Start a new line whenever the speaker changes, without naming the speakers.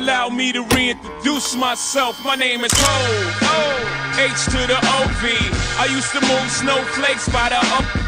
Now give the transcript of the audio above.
Allow me to reintroduce myself. My name is Hov. H to the O V. I used to move snowflakes by the up.